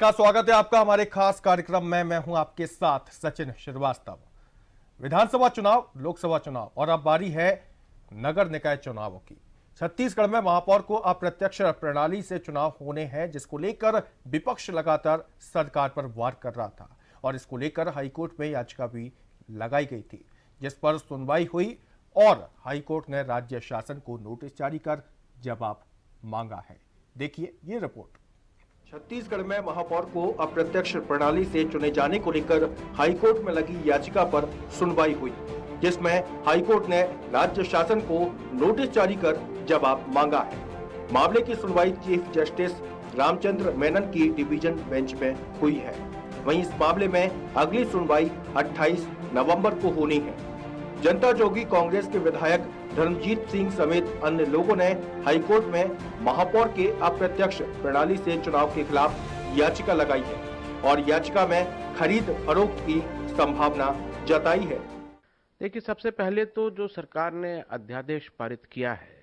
नमस्कार, स्वागत है आपका हमारे खास कार्यक्रम में। मैं हूँ आपके साथ सचिन श्रीवास्तव। विधानसभा चुनाव, लोकसभा चुनाव और अब बारी है नगर निकाय चुनावों की। छत्तीसगढ़ में महापौर को अप्रत्यक्ष प्रणाली से चुनाव होने हैं, जिसको लेकर विपक्ष लगातार सरकार पर वार कर रहा था और इसको लेकर हाईकोर्ट में याचिका भी लगाई गई थी, जिस पर सुनवाई हुई और हाईकोर्ट ने राज्य शासन को नोटिस जारी कर जवाब मांगा है। देखिए ये रिपोर्ट। छत्तीसगढ़ में महापौर को अप्रत्यक्ष प्रणाली से चुने जाने को लेकर हाईकोर्ट में लगी याचिका पर सुनवाई हुई, जिसमें हाईकोर्ट ने राज्य शासन को नोटिस जारी कर जवाब मांगा है। मामले की सुनवाई चीफ जस्टिस रामचंद्र मेनन की डिवीज़न बेंच में हुई है। वहीं इस मामले में अगली सुनवाई 28 नवंबर को होनी है। जनता जोगी कांग्रेस के विधायक धर्मजीत सिंह समेत अन्य लोगों ने हाईकोर्ट में महापौर के अप्रत्यक्ष प्रणाली से चुनाव के खिलाफ याचिका लगाई है और याचिका में खरीद फरोख्त की संभावना जताई है। देखिए, सबसे पहले तो जो सरकार ने अध्यादेश पारित किया है,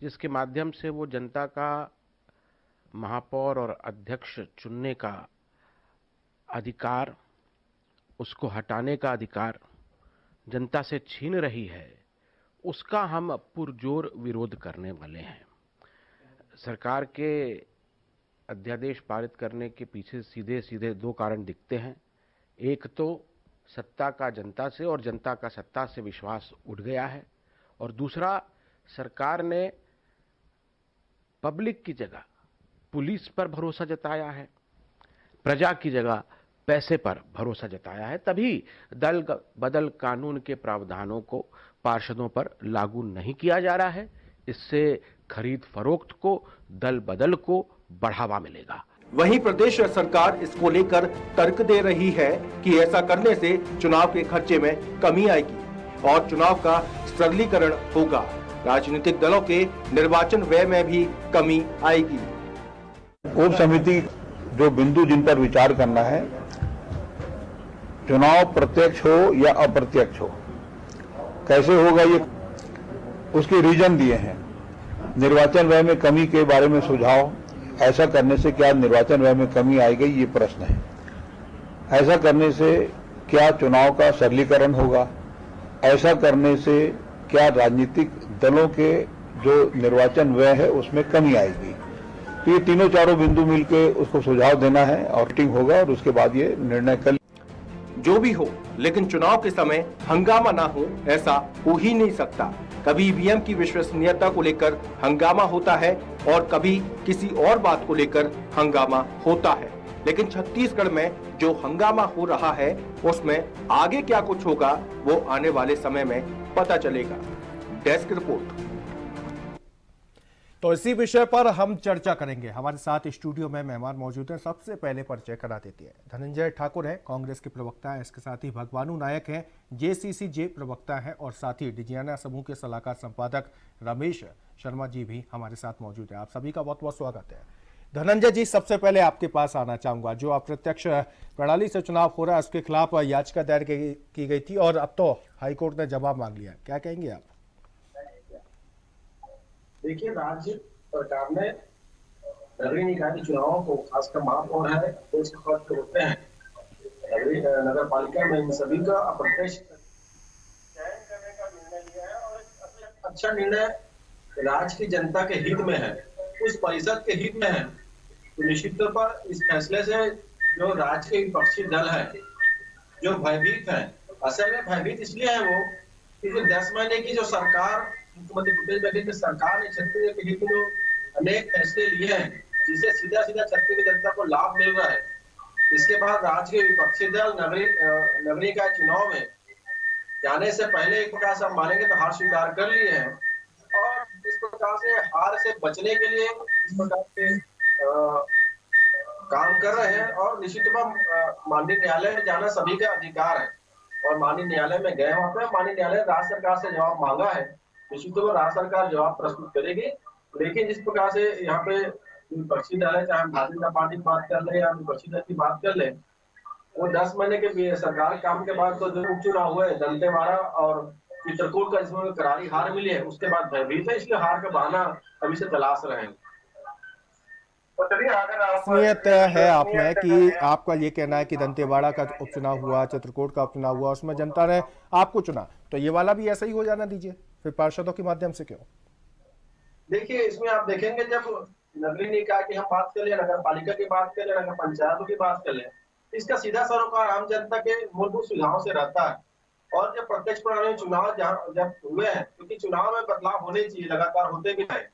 जिसके माध्यम से वो जनता का महापौर और अध्यक्ष चुनने का अधिकार, उसको हटाने का अधिकार जनता से छीन रही है उसका हम पुरजोर विरोध करने वाले हैं। सरकार के अध्यादेश पारित करने के पीछे सीधे सीधे दो कारण दिखते हैं। एक तो सत्ता का जनता से और जनता का सत्ता से विश्वास उठ गया है और दूसरा, सरकार ने पब्लिक की जगह पुलिस पर भरोसा जताया है, प्रजा की जगह पैसे पर भरोसा जताया है। तभी दल बदल कानून के प्रावधानों को पार्षदों पर लागू नहीं किया जा रहा है। इससे खरीद फरोख्त को दल बदल को बढ़ावा मिलेगा। वहीं प्रदेश सरकार इसको लेकर तर्क दे रही है कि ऐसा करने से चुनाव के खर्चे में कमी आएगी और चुनाव का सरलीकरण होगा। राजनीतिक दलों के निर्वाचन व्यय में भी कमी आएगी। उप समिति जो बिंदु जिन पर विचार करना है चुनाव प्रत्यक्ष हो या अप्रत्यक्ष हो कैसे होगा ये? उसके रीजन दिए हैं। निर्वाचन व्यय में कमी के बारे में सुझाव, ऐसा करने से क्या निर्वाचन व्यय में कमी आएगी, ये प्रश्न है। ऐसा करने से क्या चुनाव का सरलीकरण होगा? ऐसा करने से क्या राजनीतिक दलों के जो निर्वाचन व्यय है, उसमें कमी आएगी? तो ये तीनों चारों बिंदु मिलकर उसको सुझाव देना है, और मीटिंग होगा, और उसके बाद ये निर्णय कल जो भी हो, लेकिन चुनाव के समय हंगामा ना हो, ऐसा हो ही नहीं सकता। कभी ईवीएम की विश्वसनीयता को लेकर हंगामा होता है और कभी किसी और बात को लेकर हंगामा होता है। लेकिन छत्तीसगढ़ में जो हंगामा हो रहा है, उसमें आगे क्या कुछ होगा, वो आने वाले समय में पता चलेगा। Desk report. तो इसी विषय पर हम चर्चा करेंगे। हमारे साथ स्टूडियो में मेहमान मौजूद हैं। सबसे पहले परिचय करा देती है। धनंजय ठाकुर हैं, कांग्रेस के प्रवक्ता हैं। इसके साथ ही भगवानू नायक हैं जेसीसी जे प्रवक्ता हैं और साथ ही डिजियाना समूह के सलाहकार संपादक रमेश शर्मा जी भी हमारे साथ मौजूद हैं। आप सभी का बहुत बहुत स्वागत है। धनंजय जी, सबसे पहले आपके पास आना चाहूँगा। जो अप्रत्यक्ष प्रणाली से चुनाव हो रहा है, उसके खिलाफ याचिका दायर की गई थी और अब तो हाईकोर्ट ने जवाब मांग लिया क्या कहेंगे आप? देखिए, राज्य सरकार ने नगरीय निकाय के चुनावों को खासकर महापौर है इसके पद पे होते हैं नगर पालिका में इन सभी का अप्रत्यक्ष चयन करने का निर्णय लिया है और अच्छा निर्णय राज्य की जनता के हित में है, उस परिषद के हित में है। तो निश्चित तौर पर इस फैसले से जो राज्य के विपक्षी दल है, जो भयभीत है, असल में भयभीत इसलिए है वो कि जो दस महीने की जो सरकार मुख्यमंत्री भूपेश बघेल की सरकार ने छत्तीसगढ़ के हित में अनेक फैसले लिए हैं जिससे सीधा सीधा छत्तीसगढ़ जनता को लाभ मिल रहा है। इसके बाद राज्य के विपक्षी दल नगरी नगरी का चुनाव में जाने से पहले एक प्रकार से हम मानेंगे तो हार स्वीकार कर लिए हैं। और इस प्रकार से हार से बचने के लिए इस प्रकार के काम कर रहे हैं और निश्चित रूप माननीय न्यायालय में जाना सभी का अधिकार है। और माननीय न्यायालय में गए वहाँ पे, माननीय न्यायालय राज्य सरकार से जवाब मांगा है। निश्चित तौर पर राज्य सरकार जवाब प्रस्तुत करेगी। लेकिन जिस प्रकार से यहाँ पे विपक्षी दल है चाहे हम भारतीय जनता पार्टी की बात कर ले या विपक्षी दल की बात कर ले वो दस महीने के सरकार काम के बाद तो जो उपचुनाव हुए दंतेवाड़ा और चित्रकूट का जिसमें करारी हार मिली है उसके बाद भयभीत है इसलिए हार का बहाना अभी से तलाश रहे हैं। तो असमियत है आप में कि आपका ये कहना है कि दंतेवाड़ा का उपचुनाव हुआ चित्रकूट का उपचुनाव हुआ उसमें जनता ने आपको चुना तो ये वाला भी ऐसा ही हो जाना दीजिए। फिर पार्षदों के माध्यम से क्यों? देखिए, इसमें आप देखेंगे जब नगरीय निकाय की हम बात कर ले, नगर पालिका की बात कर ले, नगर पंचायतों की बात कर ले, इसका सीधा सरोकार आम जनता के मूलभूत सुविधाओं से रहता है। और जब प्रत्यक्ष प्रणाली चुनाव जब हुए हैं, क्योंकि चुनाव में बदलाव होने चाहिए, लगातार होते भी है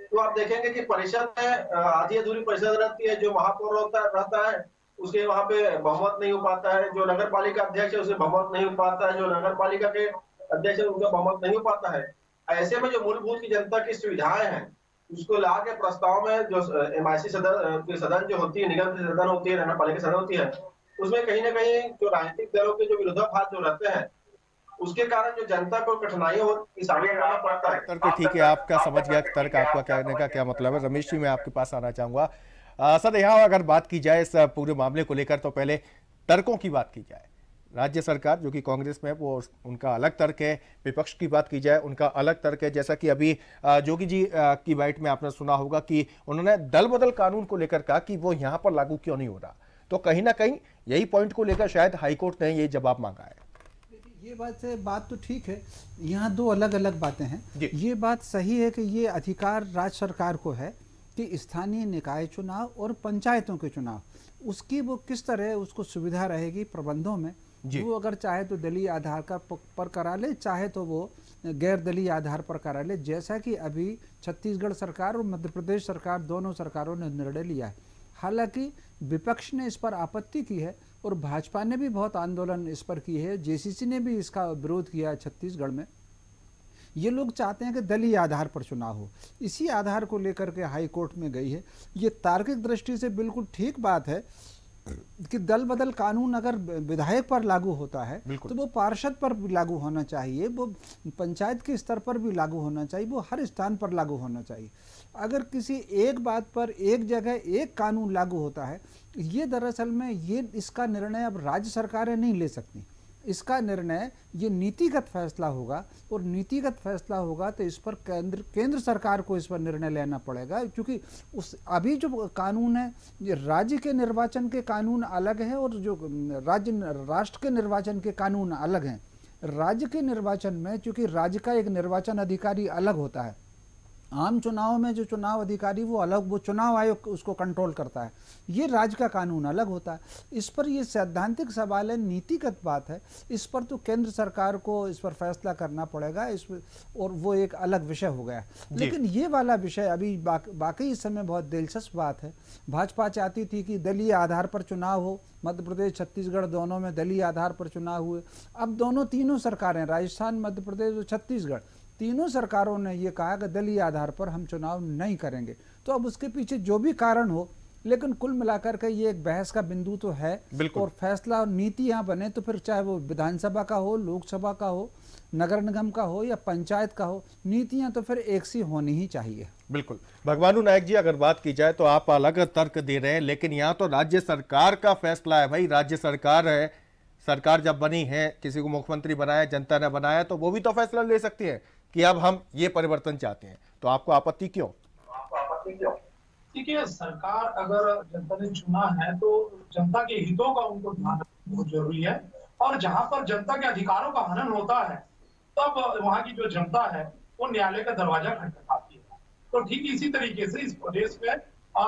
तो आप देखेंगे कि परिषद में आधी अधूरी परिषद रहती है, जो महापौर होता रहता है, उसके वहाँ पे बहुमत नहीं हो पाता है, जो नगर पालिका अध्यक्ष है, उसे बहुमत नहीं हो पाता है, जो नगर पालिका के अध्यक्ष है उनका बहुमत नहीं हो पाता है। ऐसे में जो मूलभूत की जनता की सुविधाएँ हैं, उसको ला के प्रस्ताव में जो एम आई सी सदन की सदन जो होती है, निगम की सदन होती है नगर पालिका सदन होती है, उसमें कहीं ना कहीं जो राजनीतिक दलों के जो विरोधाभास जो रहते हैं, उसके कारण जो जनता को कठिनाइयों की सामना करना है। ठीक है, आपका समझ गया तर्क आपका कहने का क्या मतलब है। रमेश जी, मैं आपके पास आना चाहूँगा। सर, यहाँ अगर बात की जाए इस पूरे मामले को लेकर तो पहले तर्कों की बात की जाए। राज्य सरकार जो कि कांग्रेस में है वो उनका अलग तर्क है विपक्ष की बात की जाए उनका अलग तर्क है। जैसा कि अभी जोगी जी की बाइट में आपने सुना होगा कि उन्होंने दल बदल कानून को लेकर कहा कि वो यहाँ पर लागू क्यों नहीं हो रहा। तो कहीं ना कहीं यही पॉइंट को लेकर शायद हाईकोर्ट ने ये जवाब मांगा है। ये बात से बात तो ठीक है यहाँ दो अलग अलग बातें हैं। ये बात सही है कि ये अधिकार राज्य सरकार को है कि स्थानीय निकाय चुनाव और पंचायतों के चुनाव उसकी वो किस तरह उसको सुविधा रहेगी प्रबंधों में। वो अगर चाहे तो दलीय आधार का पर करा ले, चाहे तो वो गैर दलीय आधार पर करा ले। जैसा कि अभी छत्तीसगढ़ सरकार और मध्य प्रदेश सरकार दोनों सरकारों ने निर्णय लिया है। हालाँकि विपक्ष ने इस पर आपत्ति की है और भाजपा ने भी बहुत आंदोलन इस पर की है। जेसीसी ने भी इसका विरोध किया है छत्तीसगढ़ में। ये लोग चाहते हैं कि दलीय आधार पर चुनाव हो। इसी आधार को लेकर के हाई कोर्ट में गई है। ये तार्किक दृष्टि से बिल्कुल ठीक बात है कि दल बदल कानून अगर विधायक पर लागू होता है तो वो पार्षद पर भी लागू होना चाहिए वो पंचायत के स्तर पर भी लागू होना चाहिए वो हर स्थान पर लागू होना चाहिए। अगर किसी एक बात पर एक जगह एक कानून लागू होता है ये दरअसल में ये इसका निर्णय अब राज्य सरकारें नहीं ले सकती। इसका निर्णय ये नीतिगत फैसला होगा और नीतिगत फैसला होगा तो इस पर केंद्र केंद्र सरकार को इस पर निर्णय लेना पड़ेगा क्योंकि उस, अभी जो कानून है, ये राज्य के निर्वाचन के कानून अलग हैं और जो राज्य, राष्ट्र के निर्वाचन के कानून अलग हैं। राज्य के निर्वाचन में चूँकि राज्य का एक निर्वाचन अधिकारी अलग होता है। आम चुनाव में जो चुनाव अधिकारी वो अलग वो चुनाव आयोग उसको कंट्रोल करता है। ये राज्य का कानून अलग होता है। इस पर ये सैद्धांतिक सवाल है नीतिगत बात है। इस पर तो केंद्र सरकार को इस पर फैसला करना पड़ेगा इस पर, और वो एक अलग विषय हो गया लेकिन ये वाला विषय अभी बाक, इस समय बहुत दिलचस्प बात है। भाजपा चाहती थी कि दलीय आधार पर चुनाव हो मध्य प्रदेश छत्तीसगढ़ दोनों में दलीय आधार पर चुनाव हुए। अब दोनों तीनों सरकारें राजस्थान मध्य प्रदेश और छत्तीसगढ़ तीनों सरकारों ने ये कहा कि दलीय आधार पर हम चुनाव नहीं करेंगे। तो अब उसके पीछे जो भी कारण हो लेकिन कुल मिलाकर के ये एक बहस का बिंदु तो है। और फैसला और नीति यहाँ बने तो फिर चाहे वो विधानसभा का हो लोकसभा का हो नगर निगम का हो या पंचायत का हो नीतियाँ तो फिर एक सी होनी ही चाहिए। बिल्कुल। भगवानू नायक जी अगर बात की जाए तो आप अलग तर्क दे रहे हैं लेकिन यहाँ तो राज्य सरकार का फैसला है भाई। राज्य सरकार है सरकार जब बनी है किसी को मुख्यमंत्री बनाया जनता ने बनाया तो वो भी तो फैसला ले सकती है। कि अब हम ये परिवर्तन चाहते हैं। तो आपको आपत्ति क्यों? आपको आपत्ति क्यों? देखिए, सरकार अगर जनता ने चुना है तो जनता के हितों का उनको ध्यान बहुत ज़रूरी है। और जहाँ पर जनता के अधिकारों का हनन होता है, तब वहाँ की जो जनता है, वो न्यायालय का दरवाज़ा खटखटाती है। तो ठीक इसी तरीके से इस प्रदेश में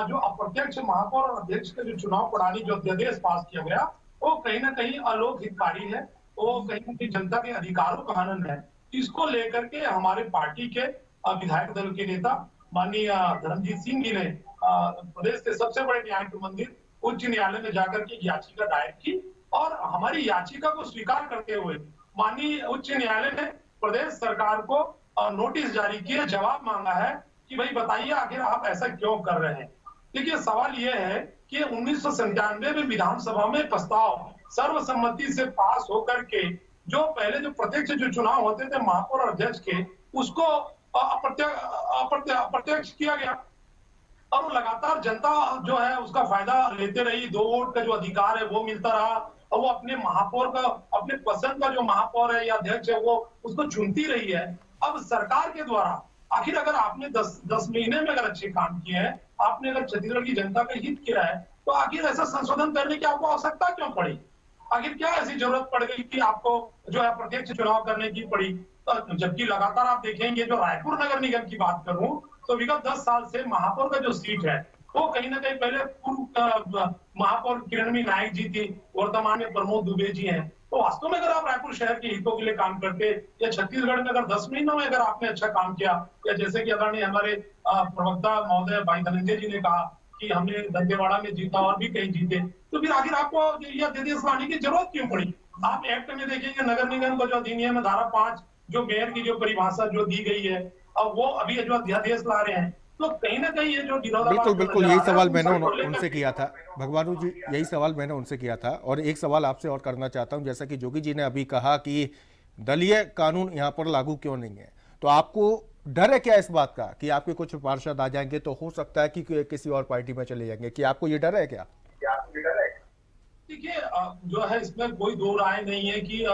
जो अप्रत्यक्ष महापौर और अध्यक्ष का जो चुनाव प्रणाली, जो अध्यादेश पास किया गया, वो कहीं ना कहीं अलोक हितकारी है। वो कहीं ना कहीं जनता के अधिकारों का हनन है। इसको लेकर के हमारे पार्टी के विधायक दल के नेता माननीय धर्मजीत सिंह जी ने प्रदेश के सबसे बड़े न्यायिक मंदिर उच्च न्यायालय में जाकर के याचिका दायर की और हमारी याचिका को स्वीकार करते हुए माननीय उच्च न्यायालय ने प्रदेश सरकार को नोटिस जारी किया, जवाब मांगा है कि भाई बताइए आखिर आप ऐसा क्यों कर रहे हैं? देखिए, सवाल यह है कि उन्नीस में विधानसभा में प्रस्ताव सर्वसम्मति से पास होकर के जो पहले जो प्रत्यक्ष जो चुनाव होते थे, महापौर और अध्यक्ष के, उसको अप्रत्यक्ष किया गया। और लगातार जनता जो है, उसका फ़ायदा लेते रही। दो वोट का जो अधिकार है, वो मिलता रहा। और वो अपने महापौर का, अपने पसंद का जो महापौर है या अध्यक्ष है, वो उसको चुनती रही है। अब सरकार के द्वारा, आखिर अगर आपने दस दस महीने में अगर अच्छे काम किए हैं, आपने अगर छत्तीसगढ़ की जनता का हित किया है तो आखिर ऐसा संशोधन करने की आपको आवश्यकता क्यों पड़ी? आखिर क्या ऐसी ज़रूरत पड़ गई कि आपको जो है प्रत्यक्ष चुनाव करने की पड़ी? जबकि लगातार आप देखेंगे जो रायपुर नगर निगम की बात करूँ तो विगत दस साल से महापौर का जो सीट है, वो कहीं ना कहीं पहले पूर्व महापौर किरणवी नायक जी थी, वर्तमान में प्रमोद दुबे जी हैं। तो वास्तव में अगर आप रायपुर शहर के हितों के लिए काम करते, या छत्तीसगढ़ में अगर दस महीनों में अगर आपने अच्छा काम किया, या जैसे कि आदरणीय हमारे प्रवक्ता महोदय भाई धनंजय जी ने कहा कि हमने दंतेवाड़ा में जीता और भी कहीं जीते। तो फिर आखिर आपको यह अध्यादेश लाने की ज़रूरत क्यों पड़ी? आप एक्ट में देखेंगे नगर निगम का जो अधिनियम है धारा पाँच जो मेयर की जो परिभाषा जो दी गई है अब वो अभी जो अध्यादेश ला रहे हैं तो कहीं ना कहीं ये जो बिल्कुल बिल्कुल यही सवाल मैंने उनसे किया था। भगवानू जी यही सवाल मैंने उनसे किया था। और एक सवाल आपसे और करना चाहता हूँ जैसा कि जोगी जी ने अभी कहा कि दलीय कानून यहाँ पर लागू क्यों नहीं है? तो आपको डर है क्या इस बात का कि आपके कुछ पार्षद आ जाएँगे तो हो सकता है कि किसी और पार्टी में चले जाएँगे? कि आपको ये डर है क्या? देखिए जो है इसमें कोई दो राय नहीं है कि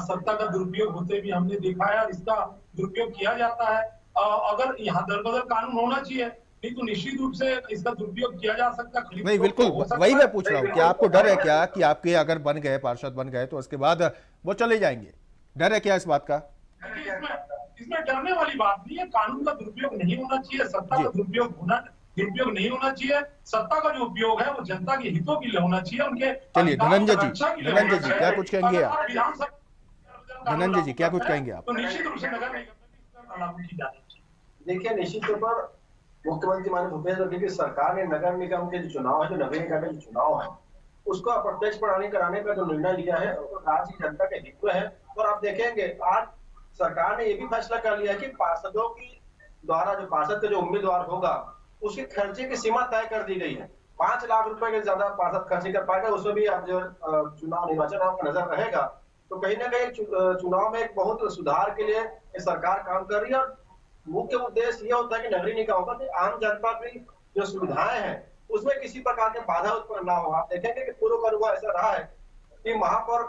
सत्ता का दुरुपयोग होते भी हमने देखा है और इसका दुरुपयोग किया जाता है। अगर यहाँ दर बदल कानून होना चाहिए नहीं तो निश्चित रूप से इसका दुरुपयोग किया जा सकता है। नहीं बिल्कुल वही मैं पूछ रहा हूँ कि आपको डर है क्या कि आपके अगर बन गए पार्षद बन गए तो उसके बाद वो चले जाएँगे? डर है क्या इस बात का? इसमें डरने वाली बात नहीं है। कानून का दुरुपयोग नहीं होना चाहिए सत्ता का दुरुपयोग होना दुरुपयोग नहीं होना चाहिए। सत्ता का जो उपयोग है वो जनता के हितों के लिए होना चाहिए उनके चलिए धनंजय जी धनंजय जी क्या कुछ कहेंगे आप? धनंजय जी क्या कुछ कहेंगे आप? तो निश्चित रूप से नगर निगम की जानी देखिए निश्चित तौर पर मुख्यमंत्री माननीय भूपेश बघेल की सरकार ने नगर निगम के जो चुनाव है जो नगर निगम के जो चुनाव है उसको अप्रत्यक्ष प्रणाली कराने का जो निर्णय लिया है वो राज्य की जनता के हित में है। और आप देखेंगे आज सरकार ने ये भी फैसला कर लिया कि पार्षदों की द्वारा, जो पार्षद का जो उम्मीदवार होगा, उसके खर्चे की सीमा तय कर दी गई है। पाँच लाख रुपए के ज़्यादा पार्षद खर्च कर पाएगा, उसमें भी आप जो चुनाव निर्वाचन आपका नज़र रहेगा। तो कहीं ना कहीं चुनाव में एक बहुत सुधार के लिए सरकार काम कर रही है और मुख्य उद्देश्य ये होता है कि नगरीय निकायों का आम जनता की जो सुविधाएँ हैं, उसमें किसी प्रकार के बाधा उत्पन्न ना हो। आप देखेंगे कि पूर्व का अनुभव ऐसा रहा है कि महापौर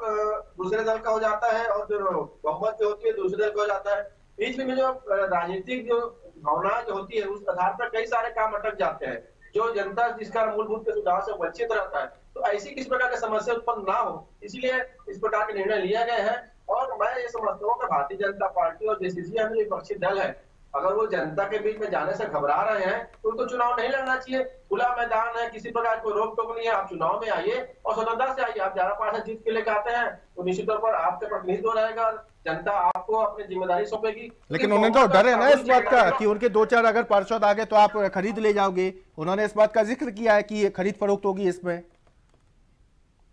दूसरे दल का हो जाता है और जो बहुमत जो होती है, दूसरे दल का हो जाता है। बीच में जो राजनीतिक जो भावना जो होती है, उस आधार पर कई सारे काम अटक जाते हैं। जो जनता जिसका मूलभूत के सुधार से वंचित रहता है तो ऐसी किस प्रकार की समस्या उत्पन्न ना हो, इसलिए इस प्रकार के निर्णय लिया गया है। और मैं ये समझता हूँ कि भारतीय जनता पार्टी और जेसीसी में जो विपक्षी दल है अगर वो जनता के बीच में जाने से घबरा रहे हैं तो उनको चुनाव नहीं लड़ना चाहिए। खुला मैदान है किसी प्रकार कोई रोक टोक नहीं है आप चुनाव में आइए और स्वतंत्रता से आइए। आप ज़्यादा पार्षद जीत के लेकर आते हैं तो निश्चित तौर पर आपके प्रतिनिधित्व रहेगा जनता आपको अपनी ज़िम्मेदारी सौंपेगी। लेकिन उन्हें तो डर है ना इस बात का कि उनके दो चार अगर पार्षद आ गए तो आप खरीद ले जाओगे। उन्होंने इस बात का ज़िक्र किया है कि खरीद फरोख्त होगी इसमें।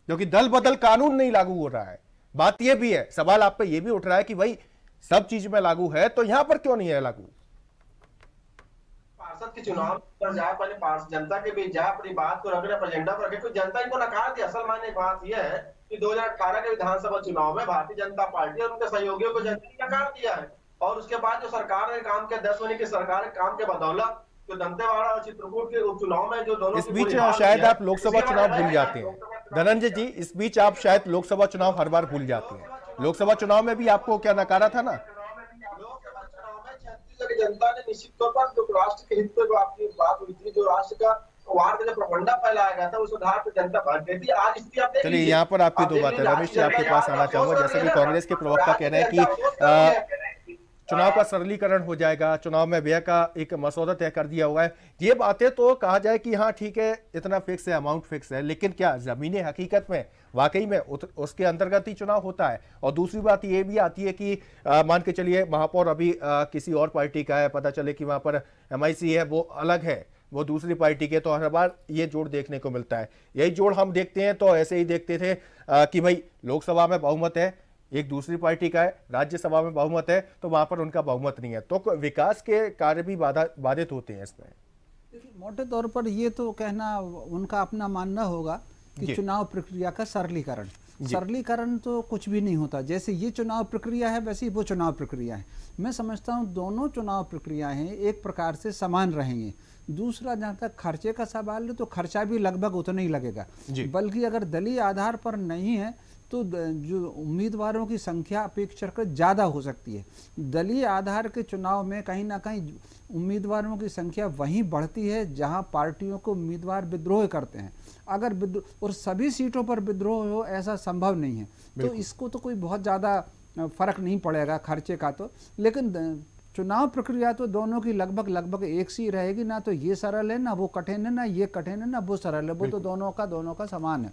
क्योंकि दल बदल कानून नहीं लागू हो रहा है। बात यह भी है सवाल आप पे यह भी उठ रहा है कि भाई सब चीज़ में लागू है तो यहाँ पर क्यों नहीं है लागू? पार्षद के चुनाव पर जाए पहले जनता के बीच जाए अपनी बात को रखे एजेंडा पर रखे कोई जनता इनको नकार दी असल मायने बात यह है कि 2018 के विधानसभा चुनाव में भारतीय जनता पार्टी और उनके सहयोगियों को जनता ने नकार दिया है। और उसके बाद जो सरकार ने काम किया दस महीने की सरकार काम के बदौलत जो दंतेवाड़ा और चित्रकूट के उपचुनाव में जो दोनों इस बीच शायद आप लोकसभा चुनाव भूल जाते हैं। धनंजय जी इस बीच आप शायद लोकसभा चुनाव हर बार भूल जाते हैं। लोकसभा चुनाव में भी आपको क्या नकारा था ना? जनता ने निश्चित तौर पर जो राष्ट्र के हित पे आपकी बात हुई थी जो राष्ट्र का पर चलिए यहाँ पर आपकी दो बातें रमेश जी आपके पास आना चाहूँगा। जैसे कि कांग्रेस के प्रवक्ता कह रहे हैं कि चुनाव का सरलीकरण हो जाएगा चुनाव में व्यय का एक मसौदा तय कर दिया हुआ है। ये बातें तो कहा जाए कि हाँ ठीक है इतना फिक्स है अमाउंट फिक्स है लेकिन क्या जमीनी हकीकत में वाकई में उसके अंतर्गत ही चुनाव होता है? और दूसरी बात ये भी आती है कि मान के चलिए महापौर अभी आ, किसी और पार्टी का है पता चले कि वहाँ पर एमआईसी है वो अलग है वो दूसरी पार्टी के तो हर बार ये जोड़ देखने को मिलता है। यही जोड़ हम देखते हैं तो ऐसे ही देखते थे आ, कि भाई लोकसभा में बहुमत है एक दूसरी पार्टी का है राज्यसभा में बहुमत है तो वहाँ पर उनका बहुमत नहीं है। तो विकास के कार्य भी बाधा बाधित होते हैं इसमें। मोटे तौर पर ये तो कहना उनका अपना मानना होगा कि चुनाव प्रक्रिया का सरलीकरण। सरलीकरण तो कुछ भी नहीं होता। जैसे ये चुनाव प्रक्रिया है वैसे ही वो चुनाव प्रक्रिया है। मैं समझता हूँ दोनों चुनाव प्रक्रियाएँ एक प्रकार से समान रहेंगे। दूसरा जहाँ तक खर्चे का सवाल है तो खर्चा भी लगभग उतना ही लगेगा। बल्कि अगर दलीय आधार पर नहीं है तो जो उम्मीदवारों की संख्या अपेक्षाकृत ज़्यादा हो सकती है। दलीय आधार के चुनाव में कहीं ना कहीं उम्मीदवारों की संख्या वहीं बढ़ती है जहाँ पार्टियों को उम्मीदवार विद्रोह करते हैं। अगर विद्रोह और सभी सीटों पर विद्रोह हो ऐसा संभव नहीं है। तो इसको तो कोई बहुत ज़्यादा फ़र्क नहीं पड़ेगा खर्चे का तो। लेकिन चुनाव प्रक्रिया तो दोनों की लगभग लगभग एक सी रहेगी। ना तो ये सरल है ना वो कठिन है ना ये कठिन है ना वो सरल है। वो तो दोनों का दोनों का समान है।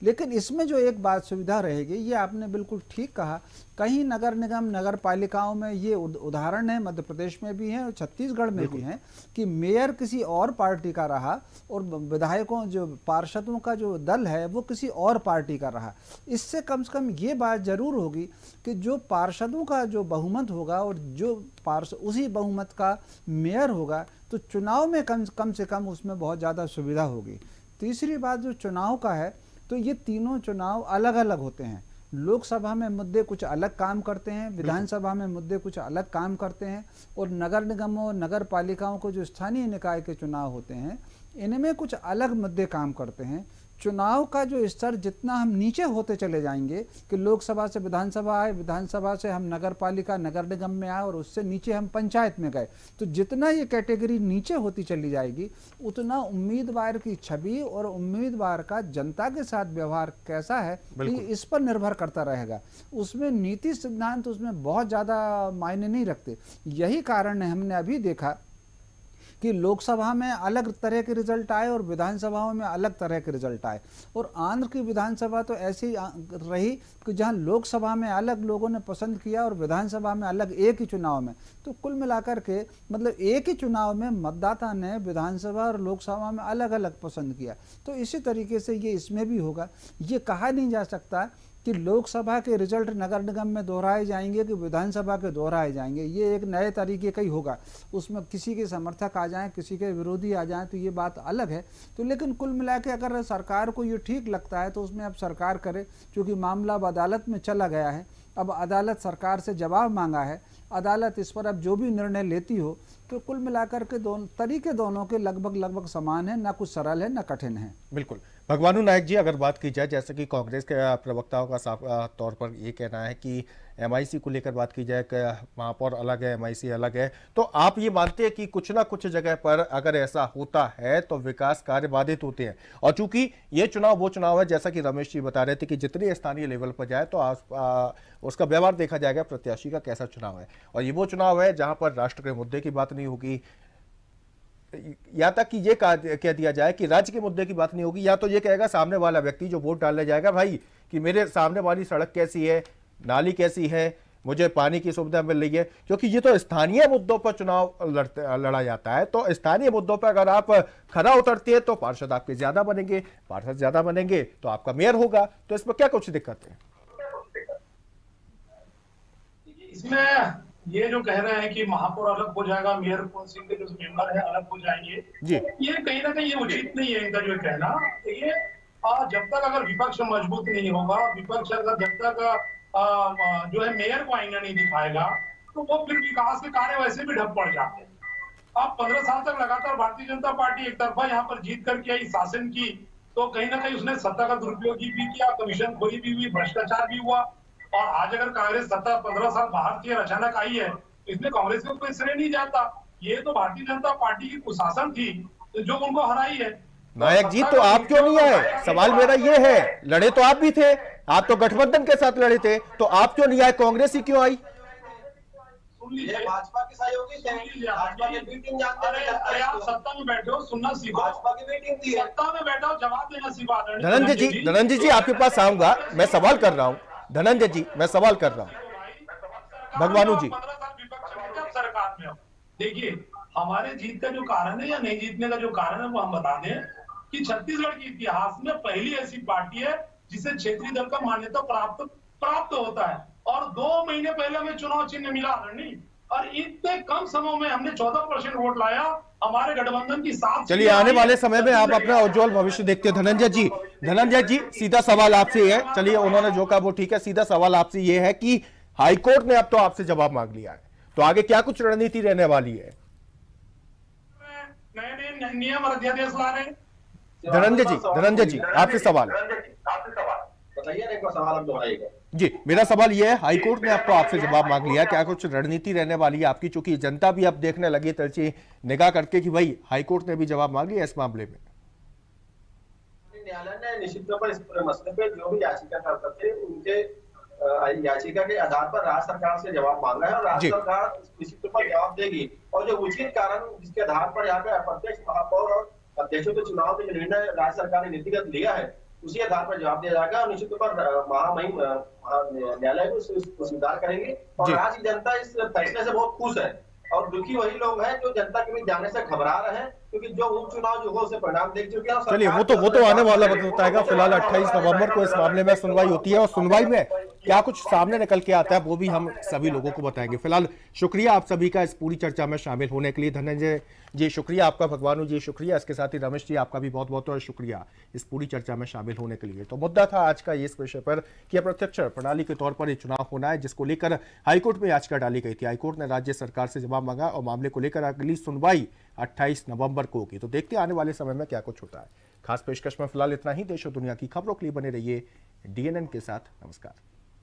लेकिन इसमें जो एक बात सुविधा रहेगी ये आपने बिल्कुल ठीक कहा। कहीं नगर निगम नगर पालिकाओं में ये उदाहरण है मध्य प्रदेश में भी हैं और छत्तीसगढ़ में भी हैं कि मेयर किसी और पार्टी का रहा और विधायकों जो पार्षदों का जो दल है वो किसी और पार्टी का रहा। इससे कम से कम ये बात ज़रूर होगी कि जो पार्षदों का जो बहुमत होगा और जो पार्ष उसी बहुमत का मेयर होगा तो चुनाव में कम कम से कम उसमें बहुत ज़्यादा सुविधा होगी। तीसरी बात जो चुनाव का है तो ये तीनों चुनाव अलग अलग होते हैं। लोकसभा में मुद्दे कुछ अलग काम करते हैं विधानसभा में मुद्दे कुछ अलग काम करते हैं और नगर निगमों नगर पालिकाओं को जो स्थानीय निकाय के चुनाव होते हैं इनमें कुछ अलग मुद्दे काम करते हैं। चुनाव का जो स्तर जितना हम नीचे होते चले जाएँगे कि लोकसभा से विधानसभा आए विधानसभा से हम नगर पालिका नगर निगम में आए और उससे नीचे हम पंचायत में गए तो जितना ये कैटेगरी नीचे होती चली जाएगी उतना उम्मीदवार की छवि और उम्मीदवार का जनता के साथ व्यवहार कैसा है इस पर निर्भर करता रहेगा। उसमें नीति सिद्धांत उसमें बहुत ज़्यादा मायने नहीं रखते। यही कारण है हमने अभी देखा कि लोकसभा में अलग तरह के रिज़ल्ट आए और विधानसभाओं में अलग तरह के रिज़ल्ट आए। और आंध्र की विधानसभा तो ऐसी रही कि जहाँ लोकसभा में अलग लोगों ने पसंद किया और विधानसभा में अलग एक ही चुनाव में। तो कुल मिलाकर के मतलब एक ही चुनाव में मतदाता ने विधानसभा और लोकसभा में अलग अलग पसंद किया। तो इसी तरीके से ये इसमें भी होगा। ये कहा नहीं जा सकता कि लोकसभा के रिज़ल्ट नगर निगम में दोहराए जाएँगे कि विधानसभा के दोहराए जाएँगे? ये एक नए तरीके का ही होगा। उसमें किसी के समर्थक आ जाएँ, किसी के विरोधी आ जाएँ तो ये बात अलग है। तो लेकिन कुल मिला के अगर सरकार को ये ठीक लगता है तो उसमें अब सरकार करे, क्योंकि मामला अब अदालत में चला गया है। अब अदालत सरकार से जवाब मांगा है। अदालत इस पर अब जो भी निर्णय लेती हो तो कुल मिलाकर के दोनों, तरीके दोनों के लगभग लगभग समान है, ना कुछ सरल है, ना कठिन है। बिल्कुल। भगवानू नायक जी, अगर बात की जाए, जैसे कि कांग्रेस के प्रवक्ताओं का साफ़ तौर पर ये कहना है कि एमआईसी को लेकर बात की जाए महापौर अलग है एमआईसी अलग है। तो आप ये मानते हैं कि कुछ ना कुछ जगह पर अगर ऐसा होता है तो विकास कार्य बाधित होते हैं। और चूँकि ये चुनाव वो चुनाव है जैसा कि रमेश जी बता रहे थे कि जितने स्थानीय लेवल पर जाए तो आस, आ, उसका व्यवहार देखा जाएगा प्रत्याशी का कैसा चुनाव है। और ये वो चुनाव है जहाँ पर राष्ट्र के मुद्दे की बात नहीं होगी। या तक कि ये कह दिया जाए कि राज्य के मुद्दे की बात नहीं होगी या तो ये कहेगा सामने वाला व्यक्ति जो वोट डालने जाएगा भाई कि मेरे सामने वाली सड़क कैसी है नाली कैसी है मुझे पानी की सुविधा मिल रही है। क्योंकि ये तो स्थानीय मुद्दों पर चुनाव लड़ते लड़ा जाता है। तो स्थानीय मुद्दों पर अगर आप खरा उतरते हैं तो पार्षद आपके ज़्यादा बनेंगे पार्षद ज़्यादा बनेंगे तो आपका मेयर होगा। तो इसमें क्या कुछ दिक्कत है? इसमें ये जो कह रहे हैं कि महापौर अलग हो जाएगा मेयर कौन सिंह के जो मेंबर है अलग हो जाएँगे। जी। ये कहीं ना कहीं ये उचित नहीं है इनका जो कहना। ये जब तक अगर विपक्ष मज़बूत नहीं होगा विपक्ष अगर जब तक जो है मेयर को आईना नहीं दिखाएगा तो वो फिर विकास के कार्य वैसे भी ढप पड़ जाते हैं। अब पंद्रह साल तक लगातार भारतीय जनता पार्टी एक तरफा यहाँ पर जीत करके आई, शासन की तो कहीं ना कहीं उसने सत्ता का दुरुपयोग भी किया कमीशन खोरी भी हुई, भ्रष्टाचार भी हुआ, और आज अगर कांग्रेस सत्ता पंद्रह साल बाहर की अचानक आई है तो इसमें कांग्रेस को कोई श्रेय नहीं जाता। ये तो भारतीय जनता पार्टी की कुशासन थी जो उनको हराई है नायक जी तो आप क्यों नहीं आए? सवाल मेरा ये है लड़े तो आप भी थे आप तो गठबंधन के साथ लड़े थे तो आप क्यों नहीं आए? कांग्रेस ही क्यों आई? भाजपा की सहयोगी भाजपा की मीटिंग अरे आप सत्ता में बैठे हो सुनना सीखो भाजपा की मीटिंग थी। सत्ता में बैठा हो जवाब देना सीखो धनंजय जी धनंजय जी आपके पास आऊँगा मैं सवाल कर रहा हूँ। धनंजय जी मैं सवाल कर रहा हूँ। भगवानू जी। सरकार में देखिए हमारे जीत का जो कारण है या नहीं जीतने का जो कारण है वो हम बता दें कि छत्तीसगढ़ के इतिहास में पहली ऐसी पार्टी है जिसे क्षेत्रीय दल का मान्यता प्राप्त प्राप्त होता है। और दो महीने पहले हमें चुनाव चिन्ह मिला नहीं और इतने कम समय में हमने चौदह परसेंट वोट लाया हमारे गठबंधन की साथ चलिए आने वाले समय में आप अपना उज्जवल भविष्य देखते हैं। धनंजय जी धनंजय जी सीधा सवाल आपसे है। चलिए उन्होंने जो कहा वो ठीक है। सीधा सवाल आपसे ये है कि हाईकोर्ट ने अब तो आपसे जवाब मांग लिया है। तो आगे क्या कुछ रणनीति रहने वाली है? नए नए नियम और अध्यादेश ला रहे धनंजय जी धनंजय जी आपसे सवाल सवाल जी मेरा सवाल यह है हाईकोर्ट ने आपको आपसे जवाब मांग लिया क्या कुछ रणनीति रहने वाली है आपकी? चूँकि जनता भी अब देखने लगी तरची निगाह करके कि भाई हाईकोर्ट ने भी जवाब मांग लिया इस मामले में। न्यायालय ने निश्चित तौर पर इस पूरे मसले पे जो भी याचिका कर थे उनके याचिका के आधार पर राज्य सरकार से जवाब मांगा है और राज्य। सरकार निश्चित तौर पर जवाब देगी। और जो उचित कारण जिसके आधार पर यहाँ पे अप्रत्यक्ष महापौर और अध्यक्षों के चुनाव के जो निर्णय राज्य सरकार ने नीतिगत लिया है उसी आधार पर जवाब दिया जाएगा। और निश्चित तौर पर महामहिम न्यायालय को स्वीकार करेंगे। और जी। राज्य की जनता इस फैसले से बहुत खुश है। और दुखी वही लोग हैं जो जनता के बीच जाने से घबरा रहे हैं क्योंकि जो उपचुनाव जो हो उसे परिणाम देख चुके हैं। चलिए वो तो वो तो आने वाला बताएगा। फ़िलहाल आने वाला 28 नवंबर को इस मामले में सुनवाई होती है और सुनवाई में क्या कुछ सामने निकल के आता है, वो भी हम सभी लोगों को बताएँगे। फ़िलहाल, शुक्रिया आप सभी का इस पूरी चर्चा में शामिल होने के लिए। धनंजय जी, शुक्रिया आपका, भगवानू जी, शुक्रिया। इसके साथ ही रमेश जी, आपका भी बहुत बहुत शुक्रिया इस पूरी चर्चा में शामिल होने के लिए। तो मुद्दा था आज का इस विषय पर कि अप्रत्यक्ष प्रणाली के तौर पर ये चुनाव होना है, जिसको लेकर हाईकोर्ट में याचिका डाली गई थी। हाईकोर्ट ने राज्य सरकार से जवाब मांगा और मामले को लेकर अगली सुनवाई 28 नवंबर को होगी। तो देखते आने वाले समय में क्या कुछ होता है। खास पेशकश में फ़िलहाल इतना ही। देश और दुनिया की खबरों के लिए बने रहिए डीएनएन के साथ। नमस्कार।